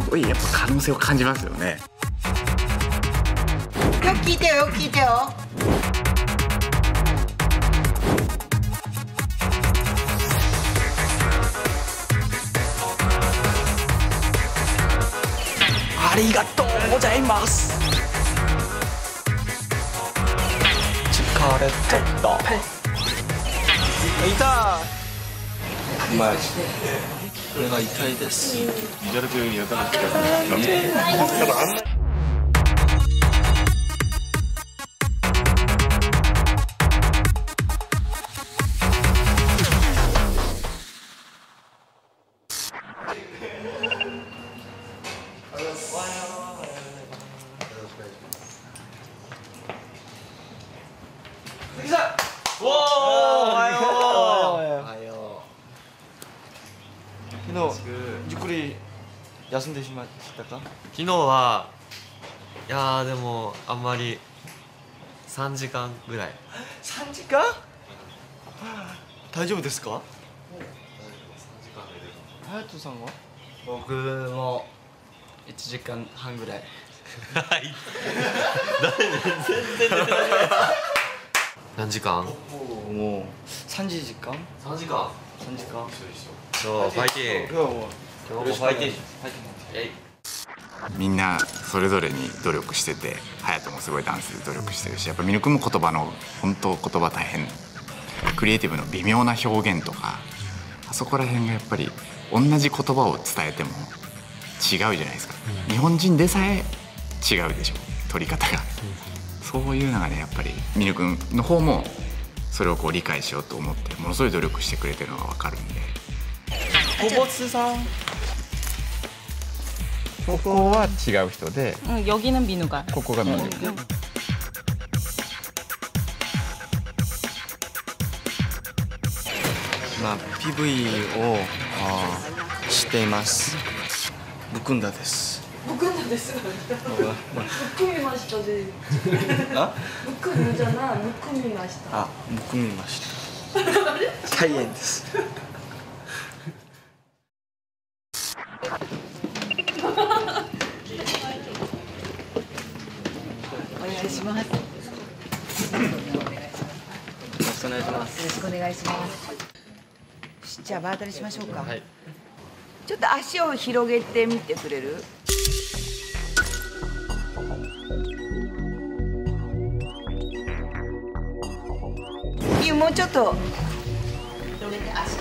すごいやっぱ可能性を感じますよね。よく聞いてよよく聞いてよ。ありがとうございます。疲れちゃった。痛い。うまいこれが痛いです休んでしまったか？昨日はいやーでもあんまり3時間ぐらい。3時間？大丈夫ですか？隼人さんは？僕も1時間半ぐらい。何時間？もう3時間 ?3 時間。3時間。そうファイティングみんなそれぞれに努力してて隼人もすごいダンスで努力してるしやっぱミルクも言葉の本当言葉大変クリエイティブの微妙な表現とかあそこら辺がやっぱり同じ言葉を伝えても違うじゃないですか、日本人でさえ違うでしょ。取り方が、そういうのがねやっぱりミルクの方もそれをこう理解しようと思ってものすごい努力してくれてるのが分かるんで。小ボさんここは違う人で 응, 여기는 민우가. ここがミルク まあ PV をあしていますむくんだですむくんだですがまむくみましたであむくむじゃないむくみましたあむくみました大変です 願いします。よよろしくお願いします。ろしくお願いします。しじゃあ場当たりしましょうか、はい。ちょっと足を広げてみてくれる？もうちょっと。広げて足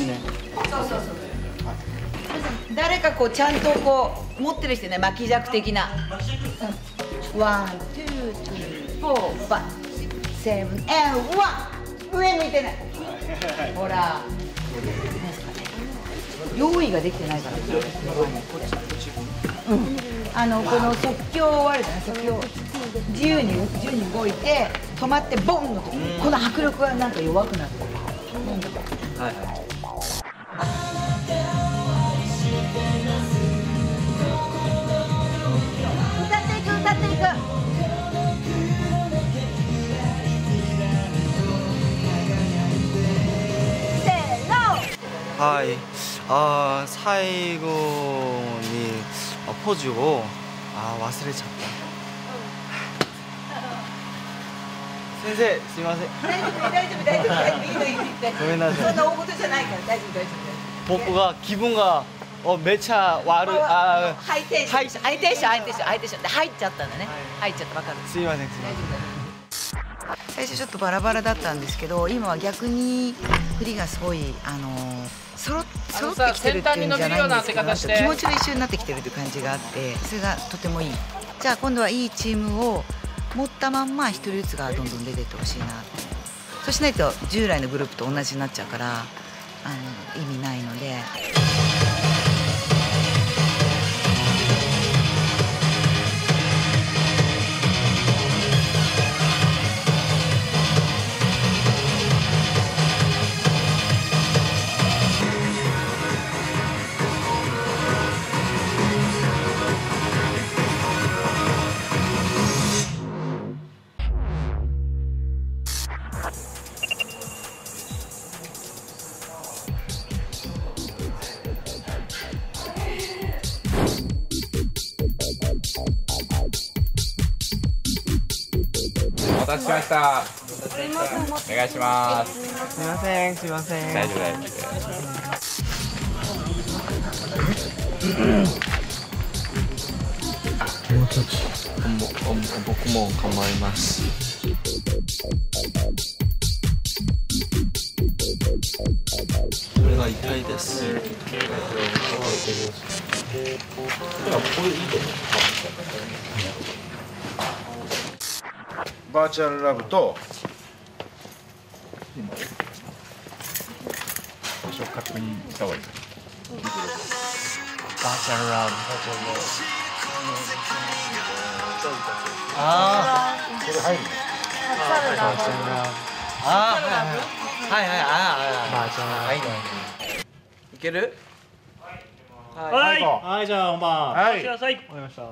いいね。そうそうそう。誰かこうちゃんとこう持ってる人ね巻き尺的な。うんワン、ツー、スリー、フォー、ファセブン、エン、ワン上向いてないほら。用意ができてないから。うん。あのこの即興終わるじゃない？即興。自由に自由に動いて止まってボンの時にこの迫力がなんか弱くなって。はいはいはい。あー最後にあポーズをあー忘れちゃった。先生すいません。大丈夫大丈夫大丈夫。大丈夫いいのいいごめんなさい。そんな大事じゃないから。大丈夫大丈夫。僕が気分が어めちゃ悪い。あーハイテンションハイテンションハイテンションハイテンションで入っちゃったんだね。入っちゃった。わかる。すいませんすいません最初ちょっとバラバラだったんですけど今は逆に振りがすごいあの揃っ揃ってきてるっていうんじゃないんですけど気持ちが一緒になってきてるという感じがあってそれがとてもいい。じゃあ今度はいいチームを持ったまんま一人ずつがどんどん出てってほしいなって。そうしないと従来のグループと同じになっちゃうからあの意味ないので。待たせしました。お願いします。すみませんすみません。大丈夫大丈夫もも僕も構います。これが痛いですバーチャルラブと場所確認した方がいいバーチャルラブ。ああこれ入るバーチャルラブ。あーはいはいバーチャルラブはいいける？はい。はい、じゃあ本番。はい。ください。わかりました。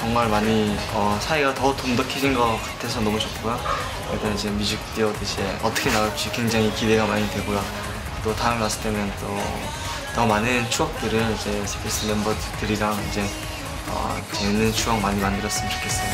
정말 많이 어, 사이가 더 돈독해진 것 같아서 너무 좋고요. 일단 이제 뮤직비디오도 이제 어떻게 나올지 굉장히 기대가 많이 되고요. 또 다음 봤을 때는 또 더 많은 추억들을 이제 스피스 멤버들이랑 이제 어, 재밌는 추억 많이 만들었으면 좋겠어요.